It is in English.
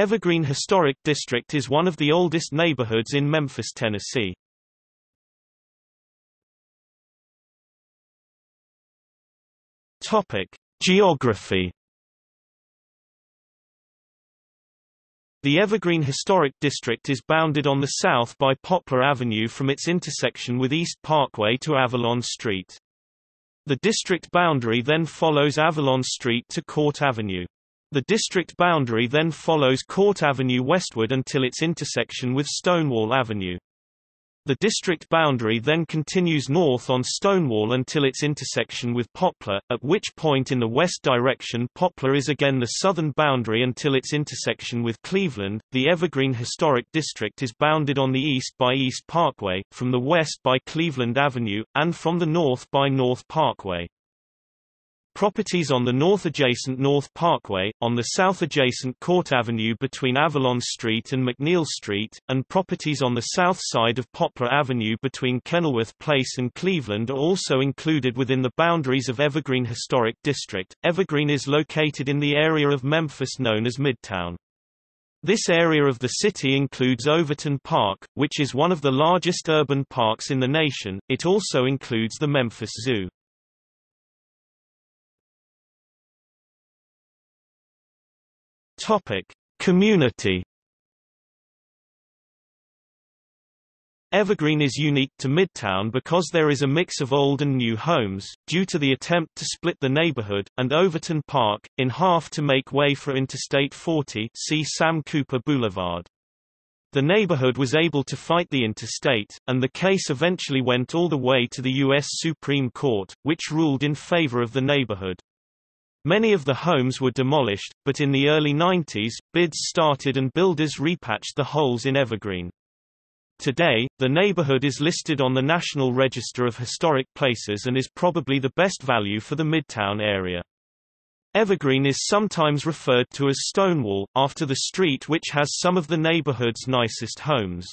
Evergreen Historic District is one of the oldest neighborhoods in Memphis, Tennessee. Topic: Geography The Evergreen Historic District is bounded on the south by Poplar Avenue from its intersection with East Parkway to Avalon Street. The district boundary then follows Avalon Street to Court Avenue. The district boundary then follows Court Avenue westward until its intersection with Stonewall Avenue. The district boundary then continues north on Stonewall until its intersection with Poplar, at which point in the west direction Poplar is again the southern boundary until its intersection with Cleveland. The Evergreen Historic District is bounded on the east by East Parkway, from the west by Cleveland Avenue, and from the north by North Parkway. Properties on the north-adjacent North Parkway, on the south-adjacent Court Avenue between Avalon Street and McNeil Street, and properties on the south side of Poplar Avenue between Kenilworth Place and Cleveland are also included within the boundaries of Evergreen Historic District. Evergreen is located in the area of Memphis known as Midtown. This area of the city includes Overton Park, which is one of the largest urban parks in the nation. It also includes the Memphis Zoo. Topic: Community Evergreen is unique to Midtown because there is a mix of old and new homes, due to the attempt to split the neighborhood, and Overton Park, in half to make way for Interstate 40 see Sam Cooper Boulevard. The neighborhood was able to fight the interstate, and the case eventually went all the way to the U.S. Supreme Court, which ruled in favor of the neighborhood. Many of the homes were demolished, but in the early 90s, bids started and builders repatched the holes in Evergreen. Today, the neighborhood is listed on the National Register of Historic Places and is probably the best value for the Midtown area. Evergreen is sometimes referred to as Stonewall, after the street which has some of the neighborhood's nicest homes.